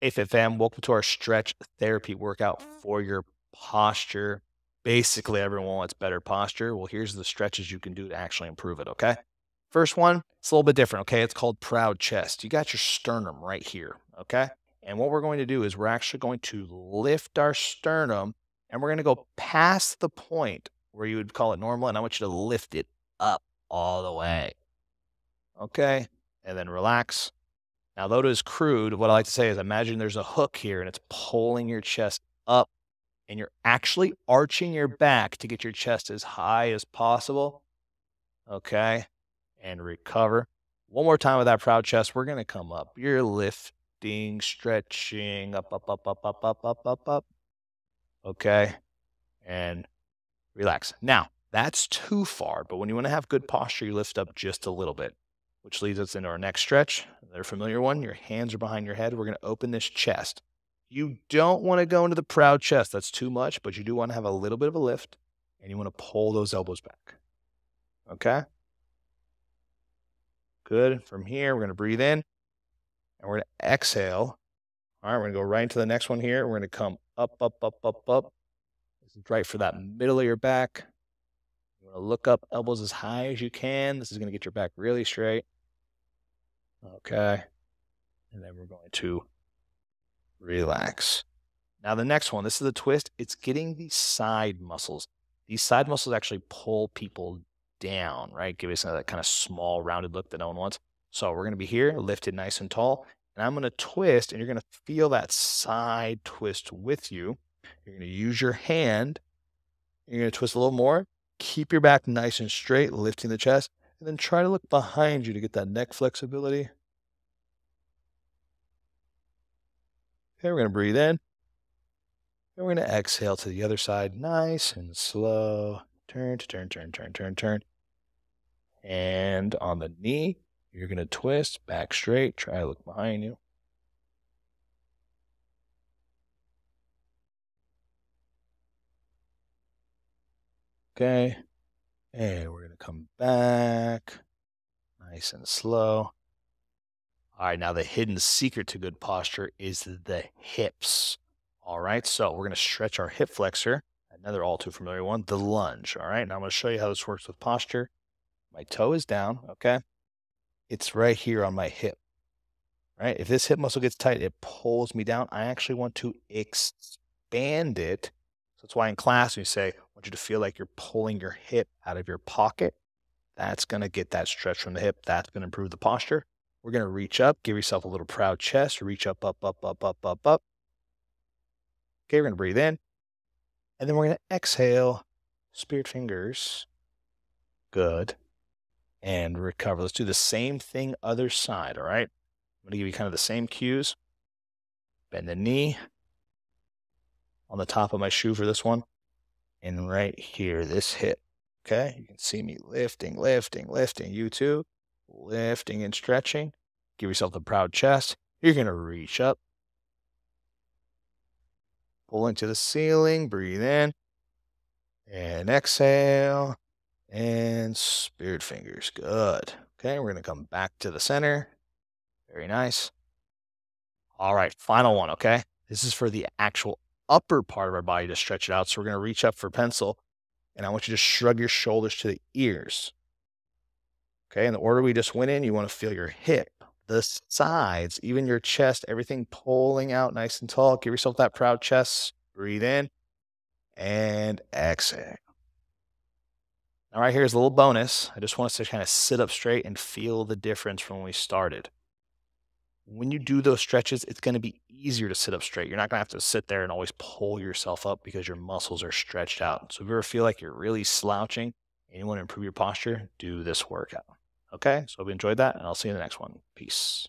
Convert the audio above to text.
Hey Fit Fam, welcome to our stretch therapy workout for your posture. Basically, everyone wants better posture. Well, here's the stretches you can do to actually improve it, okay? First one, it's a little bit different, okay? It's called proud chest. You got your sternum right here, okay? And what we're going to do is we're actually going to lift our sternum and we're going to go past the point where you would call it normal. And I want you to lift it up all the way. Okay. And then relax. Now, though it is crude, what I like to say is imagine there's a hook here and it's pulling your chest up and you're actually arching your back to get your chest as high as possible. Okay. And recover. One more time with that proud chest. We're going to come up. You're lifting, stretching, up, up, up, up, up, up, up, up, up. Okay. And relax. Now, that's too far, but when you want to have good posture, you lift up just a little bit, which leads us into our next stretch. Another familiar one. Your hands are behind your head. We're going to open this chest. You don't want to go into the proud chest. That's too much, but you do want to have a little bit of a lift and you want to pull those elbows back. Okay? Good. From here, we're going to breathe in and we're going to exhale. All right, we're going to go right into the next one here. We're going to come up, up, up, up, up. This is right for that middle of your back. You want to look up, elbows as high as you can. This is going to get your back really straight. Okay. And then we're going to relax. Now, the next one, this is the twist. It's getting the side muscles. These side muscles actually pull people down, right? Give us that kind of small, rounded look that no one wants. So we're going to be here, lifted nice and tall. And I'm going to twist, and you're going to feel that side twist with you. You're going to use your hand. You're going to twist a little more. Keep your back nice and straight, lifting the chest. And then try to look behind you to get that neck flexibility. Okay, we're going to breathe in. And we're going to exhale to the other side, nice and slow. Turn turn, turn, turn, turn, turn. And on the knee, you're going to twist back straight. Try to look behind you. Okay. And we're going to come back nice and slow. All right, now the hidden secret to good posture is the hips. All right, so we're going to stretch our hip flexor, another all too familiar one, the lunge. All right, now I'm going to show you how this works with posture. My toe is down, okay? It's right here on my hip, right? If this hip muscle gets tight, it pulls me down. I actually want to expand it. So that's why in class we say, want you to feel like you're pulling your hip out of your pocket. That's going to get that stretch from the hip. That's going to improve the posture. We're going to reach up, give yourself a little proud chest, reach up, up, up, up, up, up, up. Okay, we're going to breathe in. And then we're going to exhale, spirit fingers. Good. And recover. Let's do the same thing other side, all right? I'm going to give you kind of the same cues. Bend the knee on the top of my shoe for this one. And right here, this hip. Okay, you can see me lifting, lifting, lifting. You too lifting and stretching. Give yourself the proud chest. You're going to reach up, pull into the ceiling, breathe in, and exhale, and spirit fingers. Good. Okay, we're going to come back to the center. Very nice. All right, final one, okay? This is for the actual upper part of our body to stretch it out. So we're going to reach up for pencil, and I want you to shrug your shoulders to the ears. Okay, in the order we just went in, you want to feel your hip, the sides, even your chest, everything pulling out nice and tall. Give yourself that proud chest. Breathe in and exhale. Now, right here is a little bonus. I just want us to kind of sit up straight and feel the difference from when we started. When you do those stretches, it's going to be easier to sit up straight. You're not going to have to sit there and always pull yourself up because your muscles are stretched out. So, if you ever feel like you're really slouching and you want to improve your posture, do this workout. Okay, so hope you enjoyed that, and I'll see you in the next one. Peace.